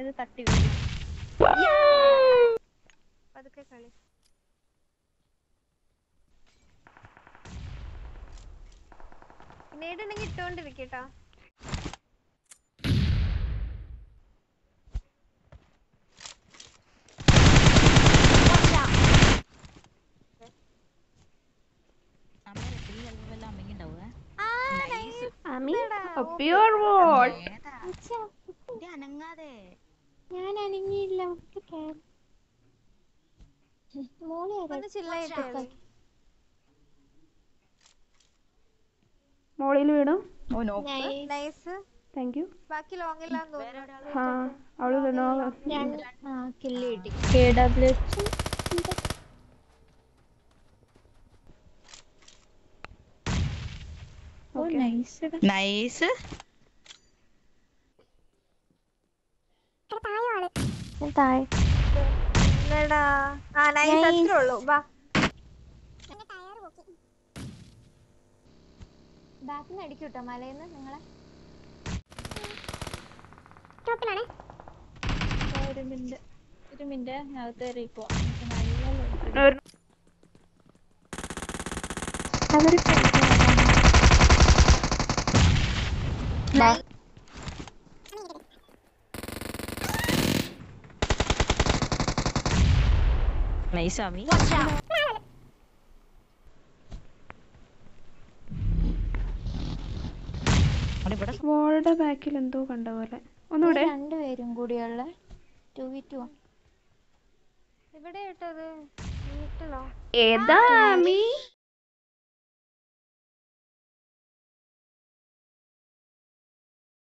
ഇത് തട്ടി പതുക്കെ കളി. നേടുണ്ടെങ്കിൽ ഇട്ടോണ്ടിരിക്കട്ടോ. അമ്മേടെ കിളി ചിലപ്പോ അനങ്ങാതെ ഞാൻ അനങ്ങിയില്ല മോളെ മോളിൽ വീണു? നൈസ് താങ്ക് യു ബാക്കി ലോങ് തോന്നുന്നു. ഹാ അവൾ കിള്ളി കിട്ടി കെ ഡബ്ല്യു ഓ നൈസ് നൈസ് താഴെ ആ നൈസ് അത്രേ ഉള്ളൂ. വാ. ബാക്കിൽ നിന്ന് അടിക്കും കേട്ടോ മലയിൽ നിന്ന് നിങ്ങളെ ഒരു മിനിറ്റ്. ഒരു മിനിറ്റ് അകത്ത് കയറി പോവാം നൈസ് ആമി വോളുടെ ബാക്കിൽ എന്തോ കണ്ട പോലെ. ഒന്നുകൂടെ. രണ്ടുപേരും കൂടിയുള്ള ടു വി ടു ഏതാ അമി